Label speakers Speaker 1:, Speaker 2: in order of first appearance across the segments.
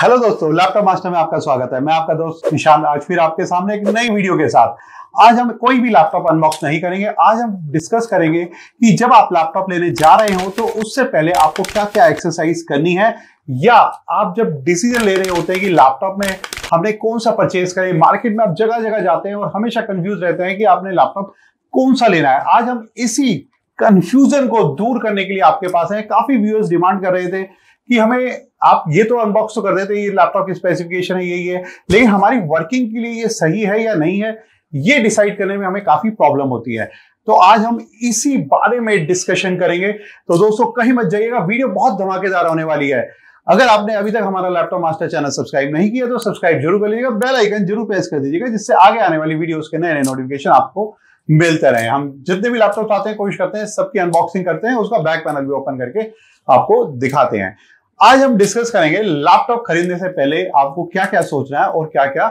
Speaker 1: Hello दोस्तों laptop master में आपका स्वागत है। मैं आपका दोस्त निशांत, आज फिर आपके सामने एक नई वीडियो के साथ। आज हम कोई भी लैपटॉप अनबॉक्स नहीं करेंगे। आज हम डिस्कस करेंगे कि जब आप लैपटॉप लेने जा रहे हो तो उससे पहले आपको क्या क्या एक्सरसाइज करनी है, या आप जब डिसीज़न ले रहे होते हैं कि लैपटॉप में हमने कौन सा परचेज करें मार्केट में आप जगह जगह जाते हैं और हमेशा कंफ्यूज रहते हैं कि आपने लैपटॉप कौन सा लेना है। आज हम इसी कंफ्यूजन को दूर करने के लिए आपके पास है। काफ़ी व्यूअर्स डिमांड कर रहे थे। कि हमें, आप ये तो अनबॉक्स तो कर देते हैं, ये लैपटॉप की स्पेसिफिकेशन है, यही है। लेकिन हमारी वर्किंग के लिए ये सही है या नहीं है, ये डिसाइड करने में हमें काफ़ी प्रॉब्लम होती है। तो आज हम इसी बारे में डिस्कशन करेंगे। तो दोस्तों, कहीं मत जाइएगा वीडियो बहुत धमाकेदार होने वाली है। अगर आपने अभी तक हमारा लैपटॉप मास्टर चैनल सब्सक्राइब नहीं किया तो सब्सक्राइब ज़रूर कर लीजिएगा बेल आइकन ज़रूर प्रेस कर दीजिएगा, जिससे आगे आने वाली वीडियोस के नए नए नोटिफिकेशन आपको मिलते रहे। हम जितने भी लैपटॉप आते हैं, कोशिश करते हैं, सबकी अनबॉक्सिंग करते हैं, उसका बैक पैनल भी ओपन करके आपको दिखाते हैं। आज हम डिस्कस करेंगे लैपटॉप खरीदने से पहले आपको क्या क्या सोचना है और क्या क्या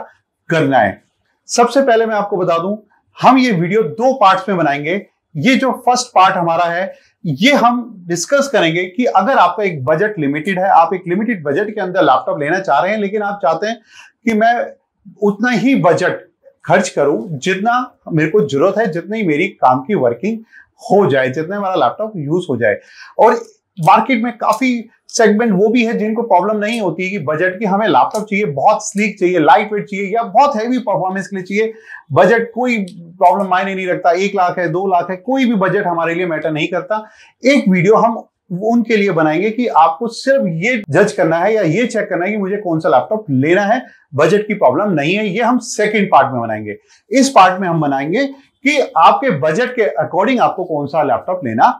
Speaker 1: करना है। सबसे पहले मैं आपको बता दूँ, हम ये वीडियो दो पार्ट्स में बनाएँगे। ये जो फ़र्स्ट पार्ट हमारा है, ये हम डिस्कस करेंगे कि अगर आपका एक बजट लिमिटेड है, आप एक लिमिटेड बजट के अंदर लैपटॉप लेना चाह रहे हैं, लेकिन आप चाहते हैं कि मैं उतना ही बजट खर्च करूँ जितना मेरे को ज़रूरत है, जितनी मेरी काम की वर्किंग हो जाए, जितना मेरा लैपटॉप यूज़ हो जाए। और मार्केट में काफ़ी सेगमेंट वो भी है जिनको प्रॉब्लम नहीं होती है कि बजट की हमें लैपटॉप चाहिए, बहुत स्लीक चाहिए लाइट वेट चाहिए या बहुत हैवी परफॉर्मेंस के लिए चाहिए। बजट कोई प्रॉब्लम मायने नहीं रखता। एक लाख है, दो लाख है, कोई भी बजट हमारे लिए मैटर नहीं करता। एक वीडियो हम उनके लिए बनाएँगे कि आपको सिर्फ़ ये जज करना है या ये चेक करना है कि मुझे कौन सा लैपटॉप लेना है। बजट की प्रॉब्लम नहीं है, ये हम सेकेंड पार्ट में बनाएँगे। इस पार्ट में हम बनाएँगे कि आपके बजट के अकॉर्डिंग आपको कौन सा लैपटॉप लेना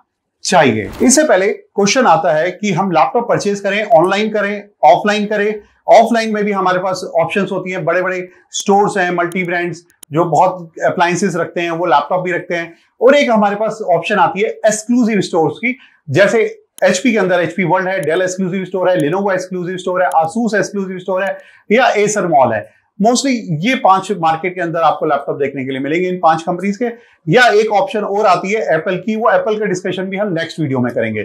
Speaker 1: चाहिए। इससे पहले क्वेश्चन आता है कि हम लैपटॉप परचेज करें ऑनलाइन करें ऑफलाइन करें। ऑफलाइन में भी हमारे पास ऑप्शंस होती हैं बड़े बड़े स्टोर्स हैं मल्टी ब्रांड्स जो बहुत अप्लायंसेस रखते हैं, वो लैपटॉप भी रखते हैं। और एक हमारे पास ऑप्शन आती है एक्सक्लूसिव स्टोर्स की। जैसे एचपी के अंदर एचपी वर्ल्ड है डेल एक्सक्लूसिव स्टोर है लिनोवो एक्सक्लूसिव स्टोर है आसूस एक्सक्लूसिव स्टोर है, या एसर मॉल है। मोस्टली ये पाँच मार्केट के अंदर आपको लैपटॉप देखने के लिए मिलेंगे इन पाँच कंपनीज़ के। या एक ऑप्शन और आती है एप्पल की, वो एप्पल का डिस्कशन भी हम नेक्स्ट वीडियो में करेंगे।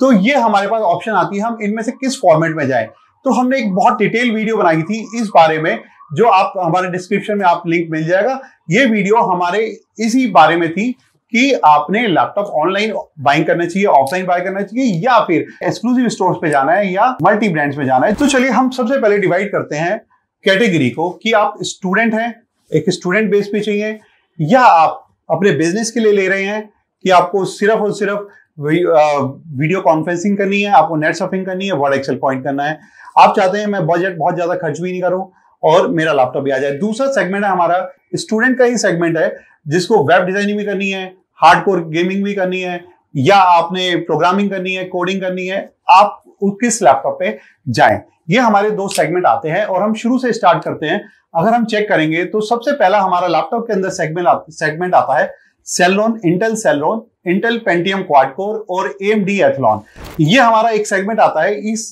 Speaker 1: तो ये हमारे पास ऑप्शन आती है, हम इनमें से किस फॉर्मेट में जाए। तो हमने एक बहुत डिटेल वीडियो बनाई थी इस बारे में, जो आप, हमारे डिस्क्रिप्शन में आप लिंक मिल जाएगा। ये वीडियो हमारे इसी बारे में थी कि आपने लैपटॉप ऑनलाइन बाइंग करना चाहिए ऑफलाइन बाय करना चाहिए, या फिर एक्सक्लूसिव स्टोर्स पे जाना है या मल्टी ब्रांड्स में जाना है। तो चलिए हम सबसे पहले डिवाइड करते हैं। कैटेगरी को कि आप स्टूडेंट हैं, एक स्टूडेंट बेस पे चाहिए, या आप अपने बिज़नेस के लिए ले रहे हैं कि आपको सिर्फ़ और सिर्फ़ वीडियो कॉन्फ्रेंसिंग करनी है, आपको नेट सर्फिंग करनी है, वर्ड एक्सेल पॉइंट करना है। आप चाहते हैं मैं बजट बहुत ज़्यादा खर्च भी नहीं करूँ और मेरा लैपटॉप भी आ जाए। दूसरा सेगमेंट है हमारा, स्टूडेंट का ही सेगमेंट है, जिसको वेब डिज़ाइनिंग भी करनी है, हार्डकोर गेमिंग भी करनी है, या आपने प्रोग्रामिंग करनी है, कोडिंग करनी है, आप किस लैपटॉप पे जाएँ। ये हमारे दो सेगमेंट आते हैं और हम शुरू से स्टार्ट करते हैं। अगर हम चेक करेंगे तो सबसे पहला हमारा लैपटॉप के अंदर सेगमेंट सेगमेंट आता है। Celeron Intel Celeron Intel Pentium quad core और एम डी एथलॉन ये हमारा एक सेगमेंट आता है। इस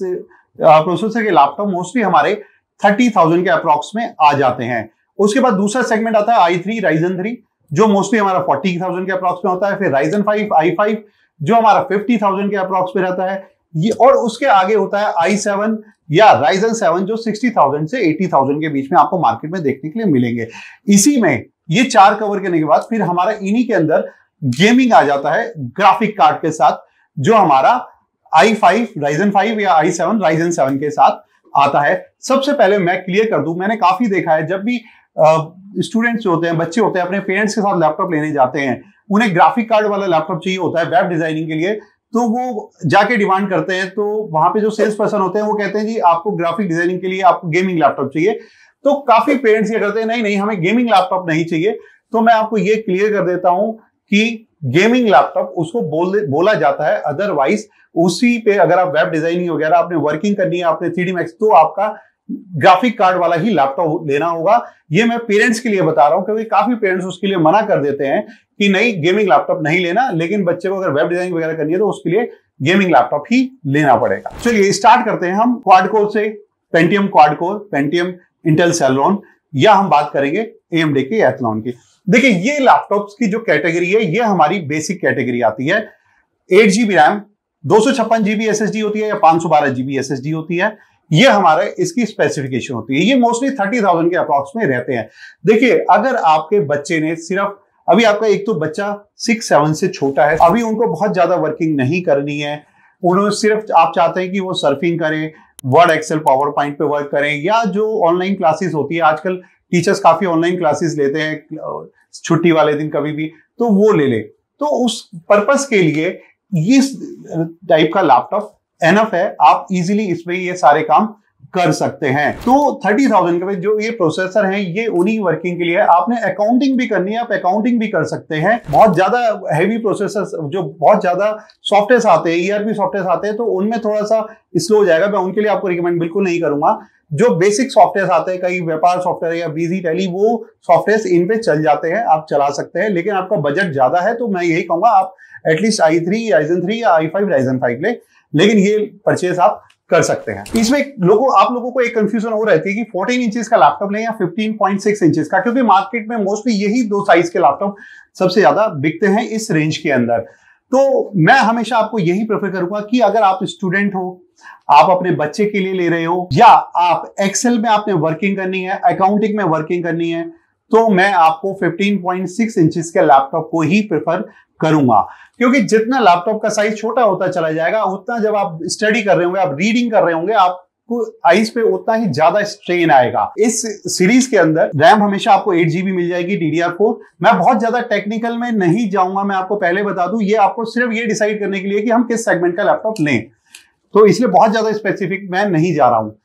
Speaker 1: प्रोसेसर के लैपटॉप मोस्टली हमारे थर्टी थाउज़ेंड के अप्रॉक्स में आ जाते हैं। उसके बाद दूसरा सेगमेंट आता है आई थ्री राइजन थ्री जो मोस्टली हमारा फोर्टी थाउज़ेंड के अप्रॉक्स में होता है। फिर राइजन फाइव आई फाइव जो हमारा फिफ्टी थाउज़ेंड के अप्रॉक्स में रहता है। ये और उसके आगे होता है आई सेवन या राइजन सेवन जो सिक्सटी थाउज़ेंड से एटी थाउज़ेंड के बीच में आपको मार्केट में देखने के लिए मिलेंगे। इसी में ये चार कवर करने के बाद फिर हमारा इन्हीं के अंदर गेमिंग आ जाता है ग्राफिक कार्ड के साथ, जो हमारा आई फाइव राइजन फाइव या आई सेवन राइजन सेवन के साथ आता है। सबसे पहले मैं क्लियर कर दूँ, मैंने काफ़ी देखा है, जब भी स्टूडेंट्स होते हैं, बच्चे होते हैं, अपने पेरेंट्स के साथ लैपटॉप लेने जाते हैं, उन्हें ग्राफिक कार्ड वाला लैपटॉप चाहिए होता है वेब डिज़ाइनिंग के लिए। तो वो जाके डिमांड करते हैं तो वहाँ पे जो सेल्स पर्सन होते हैं, वो कहते हैं, जी, आपको ग्राफिक डिज़ाइनिंग के लिए आपको गेमिंग लैपटॉप चाहिए। तो काफ़ी पेरेंट्स ये करते हैं, नहीं नहीं, हमें गेमिंग लैपटॉप नहीं चाहिए। तो मैं आपको ये क्लियर कर देता हूँ कि गेमिंग लैपटॉप उसको बोल, बोला जाता है अदरवाइज़ उसी पे अगर आप वेब डिज़ाइनिंग वगैरह आपने वर्किंग करनी है, आपने थ्री मैक्स तो आपका ग्राफिक कार्ड वाला ही लैपटॉप लेना होगा। ये मैं पेरेंट्स के लिए बता रहा हूँ, क्योंकि काफ़ी पेरेंट्स उसके लिए मना कर देते हैं कि नहीं गेमिंग लैपटॉप नहीं लेना, लेकिन बच्चे को अगर वेब डिज़ाइनिंग वगैरह करनी है तो उसके लिए गेमिंग लैपटॉप ही लेना पड़ेगा। चलिए स्टार्ट करते हैं हम क्वाड कोर से। Pentium quad core Pentium Intel Celeron या हम बात करेंगे एएमडी के एथलॉन की। देखिए, ये लैपटॉप्स की जो कैटेगरी है, ये हमारी बेसिक कैटेगरी आती है। एट जीबी रैम दो सौ छप्पन जीबी एस होती है या पाँच सौ बारह जीबी एस होती है। ये हमारा, इसकी स्पेसिफिकेशन होती है। ये मोस्टली थर्टी थाउज़ेंड के अप्रॉक्स में रहते हैं। देखिए, अगर आपके बच्चे ने सिर्फ़, अभी आपका एक तो बच्चा सिक्स सेवन से छोटा है, अभी उनको बहुत ज़्यादा वर्किंग नहीं करनी है। उन्होंने सिर्फ़, आप चाहते हैं कि वो सर्फिंग करें वर्ड एक्सेल पावर पॉइंट पे वर्क करें, या जो ऑनलाइन क्लासेस होती है, आजकल टीचर्स काफ़ी ऑनलाइन क्लासेस लेते हैं, छुट्टी वाले दिन कभी भी तो वो ले ले। तो उस पर्पस के लिए इस टाइप का लैपटॉप एनफ है, आप इजीली इसमें ये सारे काम कर सकते हैं। तो थर्टी थाउज़ेंड के जो ये प्रोसेसर है, ये उन्हीं वर्किंग के लिए है। आपने अकाउंटिंग भी करनी है, आप अकाउंटिंग भी कर सकते हैं। बहुत ज़्यादा हैवी प्रोसेसर जो बहुत ज़्यादा सॉफ्टवेयर आते हैं ईआरपी सॉफ्टवेयर आते हैं तो उनमें थोड़ा सा स्लो हो जाएगा। मैं उनके लिए आपको रिकमेंड बिल्कुल नहीं करूँगा। जो बेसिक सॉफ्टवेयर आते हैं, कई व्यापार सॉफ्टवेयर या बीजी टैली वो सॉफ्टवेयर इन पे चल जाते हैं, आप चला सकते हैं। लेकिन आपका बजट ज़्यादा है तो मैं यही कहूँगा, आप at least i three Ryzen three या आई फाइव राइजन फाइव ले। लेकिन ये परचेज आप कर सकते हैं। इसमें लोगों, आप लोगों को एक कंफ्यूजन हो रहती है कि 14 इंचेस का लैपटॉप लें या 15.6 इंचेस का, क्योंकि मार्केट में मोस्टली यही दो साइज़ के लैपटॉप सबसे ज़्यादा बिकते हैं इस रेंज के अंदर। तो मैं हमेशा आपको यही प्रेफर करूँगा कि अगर आप स्टूडेंट हो, आप अपने बच्चे के लिए ले रहे हो, या आप एक्सेल में आपने वर्किंग करनी है अकाउंटिंग में वर्किंग करनी है तो मैं आपको 15.6 इंचेस के लैपटॉप को ही प्रेफर करूँगा। क्योंकि जितना लैपटॉप का साइज़ छोटा होता चला जाएगा, उतना जब आप स्टडी कर रहे होंगे, आप रीडिंग कर रहे होंगे आप आइस पे उतना ही ज़्यादा स्ट्रेन आएगा। इस सीरीज़ के अंदर रैम हमेशा आपको एट जीबी मिल जाएगी डीडीआर फोर मैं बहुत ज़्यादा टेक्निकल में नहीं जाऊँगा, मैं आपको पहले बता दूँ, ये आपको सिर्फ़ ये डिसाइड करने के लिए कि हम किस सेगमेंट का लैपटॉप लें। तो इसलिए बहुत ज़्यादा स्पेसिफिक मैं नहीं जा रहा हूँ।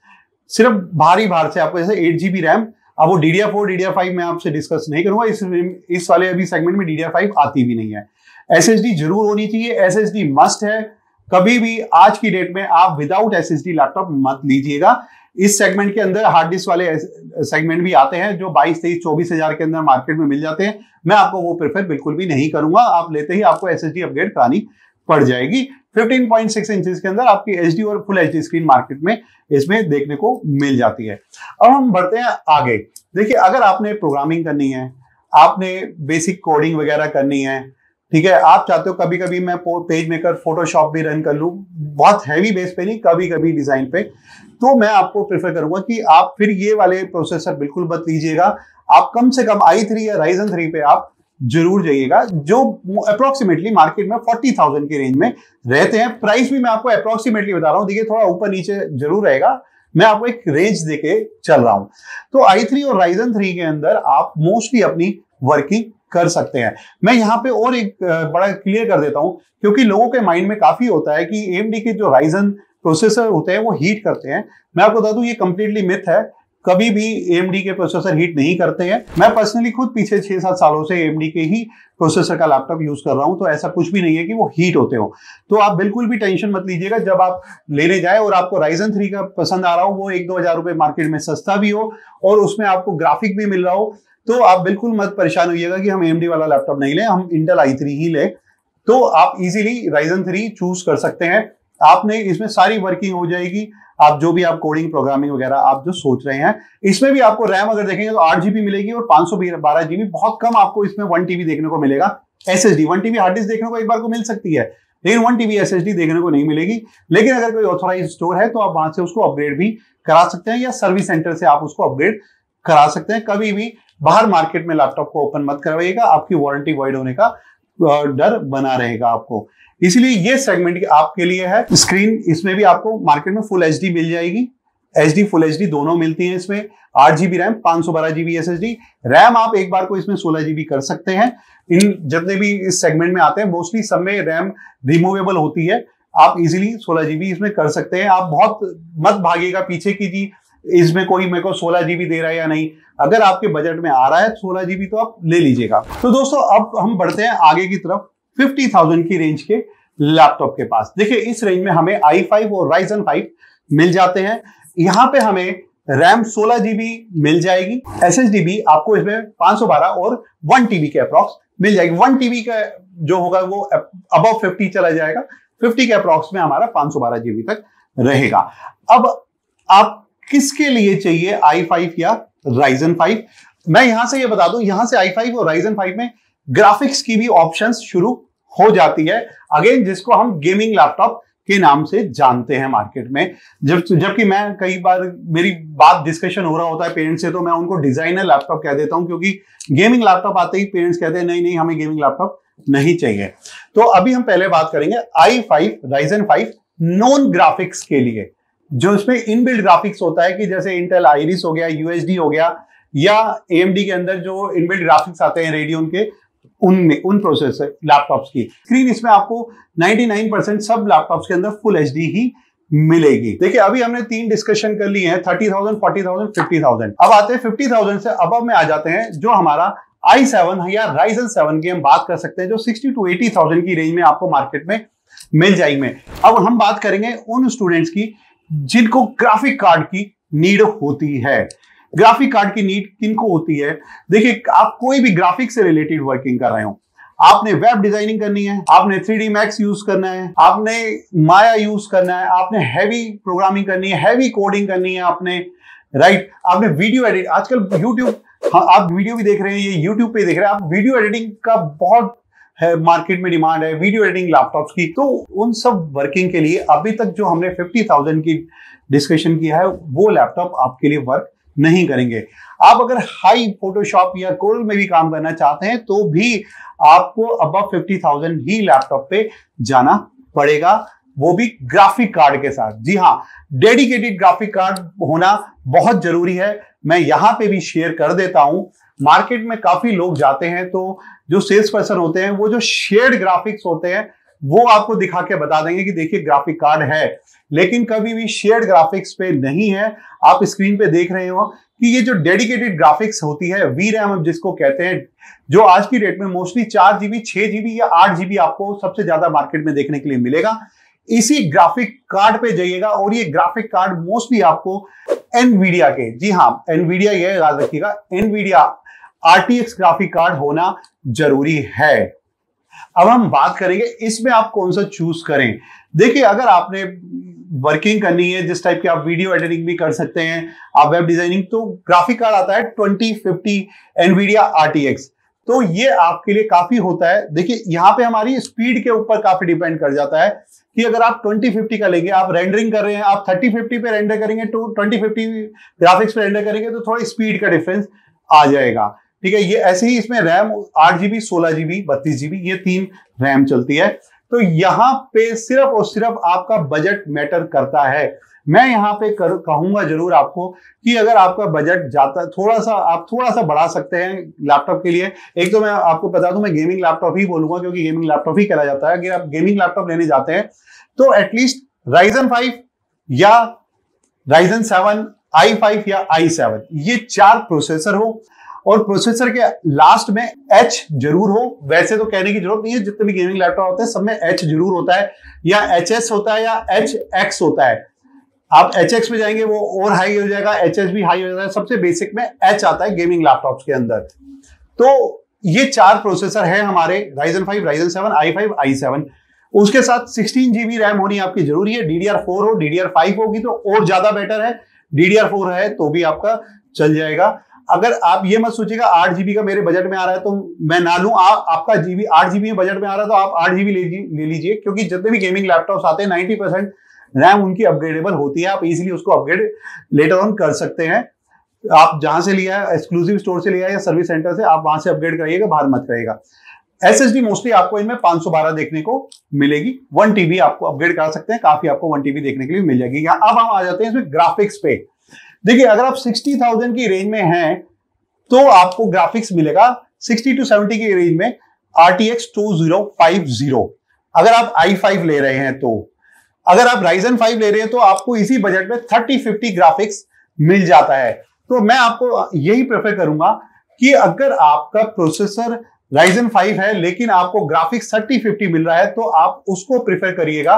Speaker 1: सिर्फ़ भारी भार से आपको जैसे एट जीबी रैम अब वो डीडीआर फोर डीडीआर फाइव मैं आपसे डिस्कस नहीं करूँगा, इस इस वाले अभी सेगमेंट में डीडीआर फाइव आती भी नहीं है। एस ज़रूर होनी चाहिए। एस एस मस्ट है। कभी भी आज की डेट में आप विदाउट एस लैपटॉप मत लीजिएगा। इस सेगमेंट के अंदर हार्ड डिस्क वाले सेगमेंट भी आते हैं जो 22 तेईस, चौबीस हज़ार के अंदर मार्केट में मिल जाते हैं। मैं आपको वो प्रेफर बिल्कुल भी नहीं करूँगा। आप लेते ही आपको एस अपग्रेड करानी पड़ जाएगी। 15.6 इंचेस के अंदर आपकी एचडी और फुल एचडी स्क्रीन मार्केट में इसमें देखने को मिल जाती है। अब हम बढ़ते हैं आगे। देखिए, अगर आपने प्रोग्रामिंग करनी है, आपने बेसिक कोडिंग वगैरह करनी है ठीक है, आप चाहते हो कभी कभी मैं पेज मेकर फोटोशॉप भी रन कर लू, बहुत हैवी बेस पे नहीं कभी कभी डिज़ाइन पे तो मैं आपको प्रेफर करूँगा कि आप फिर ये वाले प्रोसेसर बिल्कुल मत लीजिएगा, आप कम से कम आई थ्री या राइजन थ्री पे आप ज़रूर जाइएगा, जो अप्रोक्सीमेटली मार्केट में फोर्टी थाउज़ेंड की रेंज में रहते हैं प्राइस भी मैं आपको अप्रोक्सीमेटली बता रहा हूँ, देखिए थोड़ा ऊपर नीचे ज़रूर रहेगा, मैं आपको एक रेंज देके चल रहा हूँ। तो आई थ्री और राइजन थ्री के अंदर आप मोस्टली अपनी वर्किंग कर सकते हैं। मैं यहाँ पे और एक बड़ा क्लियर कर देता हूँ, क्योंकि लोगों के माइंड में काफ़ी होता है कि एमडी के जो राइजन प्रोसेसर होते हैं, वो हीट करते हैं। मैं आपको बता दूँ, ये कंप्लीटली मिथ है। कभी भी एमडी के प्रोसेसर हीट नहीं करते हैं। मैं पर्सनली खुद पीछे छह सात सालों से एमडी के ही प्रोसेसर का लैपटॉप यूज़ कर रहा हूँ तो ऐसा कुछ भी नहीं है कि वो हीट होते हो। तो आप बिल्कुल भी टेंशन मत लीजिएगा। जब आप लेने जाए और आपको राइजन थ्री का पसंद आ रहा हो, वो एक दो हज़ार रुपए मार्केट में सस्ता भी हो और उसमें आपको ग्राफिक भी मिल रहा हो तो आप बिल्कुल मत परेशान होइएगा कि हम एमडी वाला लैपटॉप नहीं लें हम इंटेल आई थ्री ही लें। तो आप इजीली राइजन थ्री चूज़ कर सकते हैं। आपने इसमें सारी वर्किंग हो जाएगी। आप जो भी आप कोडिंग प्रोग्रामिंग वगैरह आप जो सोच रहे हैं इसमें भी आपको रैम अगर देखेंगे तो आठ जीबी मिलेगी और पाँच सौ बारह जीबी बहुत कम आपको इसमें वन टीबी देखने को मिलेगा। S S D one TB hard disk देखने को एक बार को मिल सकती है लेकिन वन टीबी एस देखने को नहीं मिलेगी। लेकिन अगर कोई ऑथोराइज स्टोर है तो आप वहाँ से उसको अपग्रेड भी करा सकते हैं या सर्विस सेंटर से आप उसको अपग्रेड करा सकते हैं। कभी भी बाहर मार्केट में लैपटॉप को ओपन मत करवाइएगा, आपकी वारंटी वाइड होने का डर बना रहेगा आपको। इसलिए ये सेगमेंट आपके लिए है। स्क्रीन, इसमें भी आपको मार्केट में फुल एच मिल जाएगी। H D full H D दोनों मिलती हैं इसमें। आठ जीबी रैम, पाँच सौ बारह जीबी एस डी रैम आप एक बार को इसमें सोलह जीबी कर सकते हैं। इन जितने भी इस सेगमेंट में आते हैं, मोस्टली सब में रैम रिमूवेबल होती है। आप इजीली सोलह जीबी इसमें कर सकते हैं। आप बहुत मत भागिएगा, पीछे की जी इसमें कोई मेरे को सोलह जीबी दे रहा है या नहीं? अगर आपके बजट में आ रहा है सोलह जीबी तो आप ले लीजिएगा। तो दोस्तों, अब हम बढ़ते हैं आगे की तरफ़। फिफ्टी थाउज़ेंड की रेंज के लैपटॉप के पास। देखिए, इस रेंज में हमें आई फाइव और राइजन फाइव मिल जाते हैं। यहाँ पे हमें रैम सोलह जीबी मिल जाएगी। एस एस भी आपको इसमें 512 और वन टीबी के अप्रॉक्स मिल जाएगी। वन टीबी का जो होगा, वो अब फिफ्टी चला जाएगा। फिफ्टी के अप्रॉक्स में हमारा 512 जीबी तक रहेगा। अब आप किसके लिए चाहिए? आई फाइव या राइजन फाइव मैं यहाँ से ये बता दूँ, यहाँ से आई फाइव और राइजन फाइव में ग्राफिक्स की भी ऑप्शंस शुरू हो जाती है। अगेन जिसको हम गेमिंग लैपटॉप के नाम से जानते हैं मार्केट में। जब, जबकि मैं कई बार, मेरी बात डिस्कशन हो रहा होता है पेरेंट्स से तो मैं उनको डिज़ाइनर लैपटॉप कह देता हूँ, क्योंकि गेमिंग लैपटॉप आते ही पेरेंट्स कहते हैं, नहीं नहीं, हमें गेमिंग लैपटॉप नहीं चाहिए। तो अभी हम पहले बात करेंगे I five Ryzen five non graphics के लिए। जो इसमें इनबिल्ड ग्राफिक्स होता है कि जैसे इंटेल आईरिस हो गया यूएसडी हो गया, या एएमडी के अंदर जो इनबिल्ड ग्राफिक्स आते हैं रेडियन के, उनमें, उन प्रोसेसर लैपटॉप्स की। स्क्रीन इसमें आपको 99 परसेंट सब लैपटॉप्स के अंदर फुल एच ही मिलेगी। देखिए, अभी हमने तीन डिस्कशन कर लिए हैं thirty thousand forty thousand fifty thousand अब आते हैं फिफ्टी थाउज़ेंड से अब में आ जाते हैं, जो हमारा आई सेवन या राइजन सेवन की हम बात कर सकते हैं, जो सिक्सटी टू एटी थाउज़ेंड की रेंज में आपको मार्केट में मिल जाएँगे। अब हम बात करेंगे उन स्टूडेंट्स की जिनको ग्राफिक कार्ड की नीड होती है ग्राफिक कार्ड की नीड किनको होती है देखिए आप कोई भी ग्राफिक से रिलेटेड वर्किंग कर रहे हो आपने वेब डिज़ाइनिंग करनी है आपने थ्री डी मैक्स यूज़ करना है आपने माया यूज़ करना है आपने हैवी प्रोग्रामिंग करनी है हैवी कोडिंग करनी है आपने राइट right? आपने वीडियो एडिट आजकल यूट्यूब हाँ, आप वीडियो भी देख रहे हैं ये यूट्यूब पे देख रहे हैं आप वीडियो एडिटिंग का बहुत है मार्केट में डिमांड है वीडियो एडिटिंग लैपटॉप्स की तो उन सब वर्किंग के लिए अभी तक जो हमने फिफ्टी थाउज़ेंड की डिस्कशन किया है, वो लैपटॉप आपके लिए वर्क नहीं करेंगे। आप अगर हाई फोटोशॉप या कोल में भी काम करना चाहते हैं तो भी आपको अब फिफ्टी थाउज़ेंड ही लैपटॉप पे जाना पड़ेगा। वो भी ग्राफिक कार्ड के साथ। जी हाँ डेडिकेटेड ग्राफिक कार्ड होना बहुत ज़रूरी है। मैं यहाँ पे भी शेयर कर देता हूँ। मार्केट में काफ़ी लोग जाते हैं तो जो सेल्स पर्सन होते हैं, वो जो शेयर्ड ग्राफिक्स होते हैं, वो आपको दिखा के बता देंगे कि देखिए ग्राफिक कार्ड है। लेकिन कभी भी शेयर्ड ग्राफिक्स पे नहीं है। आप स्क्रीन पे देख रहे हो कि ये जो डेडिकेटेड ग्राफिक्स होती है वी रैम जिसको कहते हैं, जो आज की डेट में मोस्टली चार जीबी छह जीबी या आठ जीबी आपको सबसे ज़्यादा मार्केट में देखने के लिए मिलेगा। इसी ग्राफिक कार्ड पे जाइएगा और ये ग्राफिक कार्ड मोस्टली आपको एनवीडिया के, जी हाँ एनवीडिया ये याद रखिएगा एनवीडिया आरटीएक्स ग्राफिक कार्ड होना ज़रूरी है। अब हम बात करेंगे, इसमें आप कौन सा चूज़ करें? देखिए, अगर आपने वर्किंग करनी है, जिस टाइप की आप वीडियो एडिटिंग भी कर सकते हैं, आप वेब डिज़ाइनिंग तो ग्राफिक कार्ड आता है ट्वेंटी फिफ्टी एनवीडिया आरटीएक्स तो ये आपके लिए काफ़ी होता है। देखिए, यहाँ पे हमारी स्पीड के ऊपर काफ़ी डिपेंड कर जाता है कि अगर आप 2050 का लेंगे, आप रेंडरिंग कर रहे हैं, आप 3050 पे रेंडर करेंगे तो 2050 ग्राफिक्स पे रेंडर करेंगे तो थोड़ी स्पीड का डिफरेंस आ जाएगा। ठीक है, ये ऐसे ही इसमें रैम आठ जीबी, सोलह जीबी, बत्तीस जीबी, ये तीन रैम चलती है। तो यहाँ पे सिर्फ़ और सिर्फ़ आपका बजट मैटर करता है। मैं यहाँ पे कर, कहूँगा ज़रूर आपको कि अगर आपका बजट जाता थोड़ा सा आप थोड़ा सा बढ़ा सकते हैं लैपटॉप के लिए। एक तो मैं आपको बता दूँ, मैं गेमिंग लैपटॉप ही बोलूँगा, क्योंकि गेमिंग लैपटॉप ही कहला जाता है। अगर आप गेमिंग लैपटॉप लेने जाते हैं तो एटलीस्ट राइजन फाइव या राइजन सेवन आई फाइव या आई सेवन ये चार प्रोसेसर हो। और प्रोसेसर के लास्ट में एच ज़रूर हो। वैसे तो कहने की ज़रूरत नहीं है, जितने भी गेमिंग लैपटॉप होते हैं, सब में एच ज़रूर होता है। या एच एस होता है या एच एक्स होता है। आप एच एक्स में जाएँगे, वो और हाई हो जाएगा एच एस भी हाई हो जाएगा। सबसे बेसिक में एच आता है गेमिंग लैपटॉप के अंदर। तो ये चार प्रोसेसर है हमारे Ryzen five Ryzen seven i five i seven उसके साथ सिक्सटीन जीबी रैम होनी आपकी ज़रूरी है। डीडीआर फोर हो डीडीआर फाइव होगी तो और ज़्यादा बेटर है। डीडीआर फोर है तो भी आपका चल जाएगा। अगर आप ये मत सोचिएगा, आठ जीबी का मेरे बजट में आ रहा है तो मैं ना लू। आपका जीबी आठ जीबी में बजट में आ रहा है तो आप आठ जीबी ले लीजिए, क्योंकि जितने भी गेमिंग लैपटॉप आते हैं, नाइनटी परसेंट रैम उनकी अपग्रेडेबल होती है। आप इजिली उसको अपग्रेड लेटर ऑन कर सकते हैं। आप जहाँ से लिया है एक्सक्लूसिव स्टोर से लिया है या सर्विस सेंटर से, आप वहाँ से अपग्रेड करिएगा, बाहर मत करेगा एस एस डी मोस्टली आपको इनमें 512 देखने को मिलेगी। वन टीबी आपको अपग्रेड कर सकते हैं, काफ़ी आपको वन टीबी देखने के लिए मिल जाएगी। अब हम आ जाते हैं इसमें ग्राफिक्स पे। देखिए, अगर आप सिक्सटी थाउज़ेंड की रेंज में हैं तो आपको ग्राफिक्स मिलेगा सिक्सटी टू सेवेंटी की रेंज में फाइव ज़ीरो अगर आप आई फाइव ले रहे हैं तो। अगर आप राइजन फाइव ले रहे हैं तो आपको इसी बजट में थर्टी फिफ्टी ग्राफिक्स मिल जाता है। तो मैं आपको यही प्रेफर करूँगा कि अगर आपका प्रोसेसर राइजन फाइव है, लेकिन आपको ग्राफिक्स थर्टी फिफ्टी मिल रहा है तो आप उसको प्रेफर करिएगा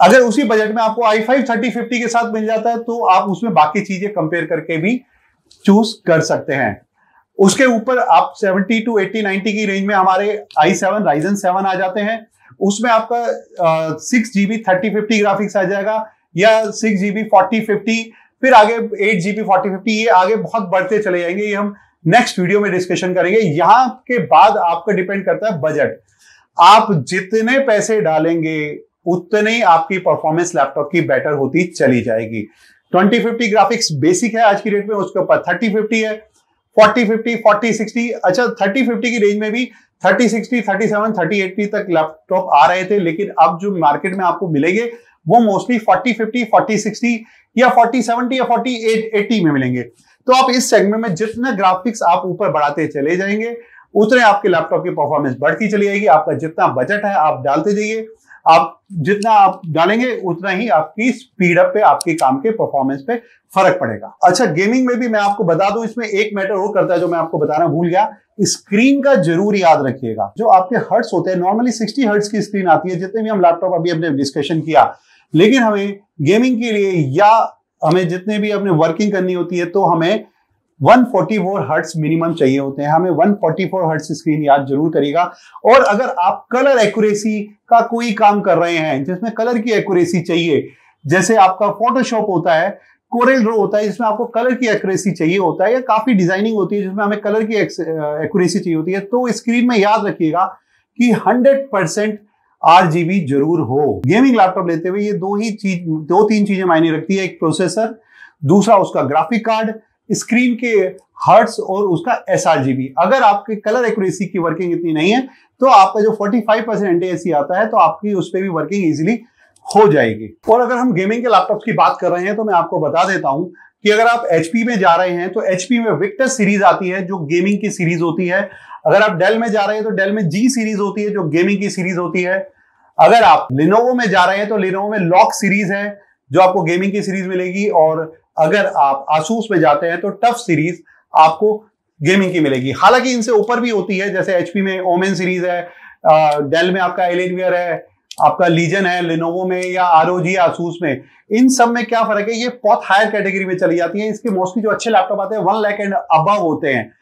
Speaker 1: अगर उसी बजट में आपको आई फाइव थर्टी फिफ्टी के साथ मिल जाता है तो आप उसमें बाकी चीज़ें कंपेयर करके भी चूज़ कर सकते हैं। उसके ऊपर आप 70 टू 80 90 की रेंज में हमारे i7 सेवन राइजन सेवन आ जाते हैं। उसमें आपका six GB thirty fifty graphics आ जाएगा या सिक्स जीबी फोर्टी फिफ्टी फिर आगे एट जीबी फोर्टी फिफ्टी ये आगे बहुत बढ़ते चले जाएँगे, ये हम नेक्स्ट वीडियो में डिस्कशन करेंगे। यहाँ के बाद आपका डिपेंड करता है बजट आप जितने पैसे डालेंगे उतनी आपकी परफॉर्मेंस लैपटॉप की बेटर होती चली जाएगी। 2050 ग्राफिक्स बेसिक है आज की डेट में, उसके ऊपर 3050 है 4050 4060 अच्छा 3050 की रेंज में भी 3060 37 3080 तक लैपटॉप आ रहे थे, लेकिन अब जो मार्केट में आपको मिलेंगे, वो मोस्टली 4050 4060 या 4070 या 4080 में मिलेंगे। तो आप इस सेगमेंट में जितना ग्राफिक्स आप ऊपर बढ़ाते चले जाएँगे, उतने आपके लैपटॉप की परफॉर्मेंस बढ़ती चली जाएगी, आपका जितना बजट है, आप डालते जाइए। आप जितना आप डालेंगे, उतना ही आपकी स्पीड अप पे, आपके काम के परफॉर्मेंस पे फ़र्क पड़ेगा। अच्छा गेमिंग में भी मैं आपको बता दूँ, इसमें एक मैटर और करता है जो मैं आपको बताना भूल गया। स्क्रीन का ज़रूर याद रखिएगा। जो आपके हर्ट्स होते हैं नॉर्मली 60 हर्ट्स की स्क्रीन आती है, जितने भी हम लैपटॉप अभी हमने डिस्कशन किया। लेकिन हमें गेमिंग के लिए या हमें जितने भी अपने वर्किंग करनी होती है तो हमें 144 हर्ट्स मिनिमम चाहिए होते हैं। हमें 144 हर्ट्स स्क्रीन याद ज़रूर करेगा और अगर आप कलर एक्यूरेसी का कोई काम कर रहे हैं, जिसमें कलर की एक्यूरेसी चाहिए, जैसे आपका फोटोशॉप होता है कोरेल ड्रो होता है, जिसमें आपको कलर की एक्यूरेसी चाहिए होता है, या काफ़ी डिज़ाइनिंग होती है, जिसमें हमें कलर की एक्यूरेसी चाहिए होती है तो स्क्रीन में याद रखिएगा कि 100 परसेंट आर ज़रूर हो। गेमिंग लैपटॉप लेते हुए ये दो ही चीज़, दो तीन चीज़ें मायने रखती है। एक प्रोसेसर दूसरा उसका ग्राफिक कार्ड स्क्रीन के हर्ट्स और उसका एसआरजीबी अगर आपके कलर एक्यूरेसी की वर्किंग इतनी नहीं है तो आपका जो 45 परसेंट एन आता है तो आपकी उस पर भी वर्किंग इजिली हो जाएगी। और अगर हम गेमिंग के लैपटॉप की बात कर रहे हैं तो मैं आपको बता देता हूँ कि अगर आप एचपी में जा रहे हैं तो एचपी में विक्टर सीरीज़ आती है, जो गेमिंग की सीरीज़ होती है। अगर आप डेल में जा रहे हैं तो डेल में जी सीरीज़ होती है, जो गेमिंग की सीरीज़ होती है। अगर आप लिनोवो में जा रहे हैं तो लिनोवो में लॉक सीरीज़ है, जो आपको गेमिंग की सीरीज़ मिलेगी। और अगर आप आसूस में जाते हैं तो टफ सीरीज़ आपको गेमिंग की मिलेगी। हालाँकि इनसे ऊपर भी होती है, जैसे एचपी में ओमेन सीरीज़ है डेल में आपका एलेनवियर है, आपका लीजन है लिनोवो में या आर आसूस में। इन सब में क्या फ़र्क है? ये बहुत हायर कैटेगरी में चली जाती है। इसके मोस्टली जो अच्छे लैपटॉप आते हैं वन लैक एंड अबव होते हैं।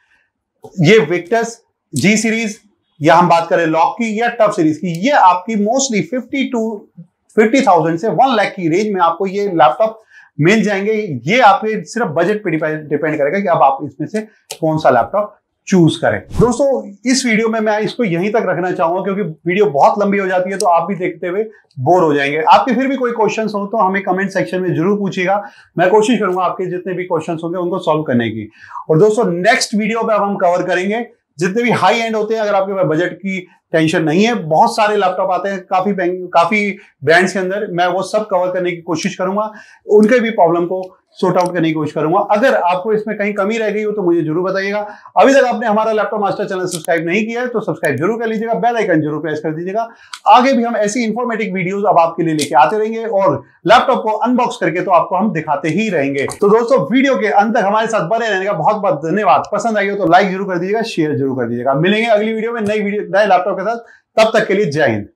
Speaker 1: ये विक्टस जी सीरीज़ या हम बात करें लॉक की, या टफ सीरीज़ की, ये आपकी mostly fifty two fifty thousand से वन लाख की रेंज में आपको ये लैपटॉप मिल जाएँगे। ये आपके सिर्फ़ बजट पे डिपेंड करेगा कि अब आप इसमें से कौन सा लैपटॉप चूज़ करें। दोस्तों, इस वीडियो में मैं इसको यहीं तक रखना चाहूँगा क्योंकि वीडियो बहुत लंबी हो जाती है तो आप भी देखते हुए बोर हो जाएँगे। आपके फिर भी कोई क्वेश्चन हो तो हमें कमेंट सेक्शन में ज़रूर पूछिएगा। मैं कोशिश करूँगा आपके जितने भी क्वेश्चन होंगे उनको सॉल्व करने की। और दोस्तों नेक्स्ट वीडियो में अब हम कवर करेंगे। जितने भी हाई एंड होते हैं, अगर आपके पास बजट की टेंशन नहीं है। बहुत सारे लैपटॉप आते हैं, काफ़ी बैंक, काफ़ी ब्रांड्स के अंदर। मैं वो सब कवर करने की कोशिश करूँगा। उनके भी प्रॉब्लम को सॉर्ट आउट करने की कोशिश करूँगा। अगर आपको इसमें कहीं कमी रह गई हो तो मुझे ज़रूर बताइएगा। अभी तक आपने हमारा लैपटॉप मास्टर चैनल सब्सक्राइब नहीं किया है तो सब्सक्राइब ज़रूर कर लीजिएगा। बेल आइकन ज़रूर प्रेस कर दीजिएगा। आगे भी हम ऐसी इंफॉर्मेटिव वीडियोस अब आपके लिए लेके आते रहेंगे और लैपटॉप को अनबॉक्स करके तो आपको हम दिखाते ही रहेंगे। तो दोस्तों वीडियो के अंत तक हमारे साथ बने रहने का बहुत बहुत धन्यवाद। पसंद आई हो तो लाइक ज़रूर कर दीजिएगा शेयर ज़रूर कर दीजिएगा। मिलेंगे अगली वीडियो में नई वीडियो नए लैपटॉप के साथ तब तक के लिए जय हिंद।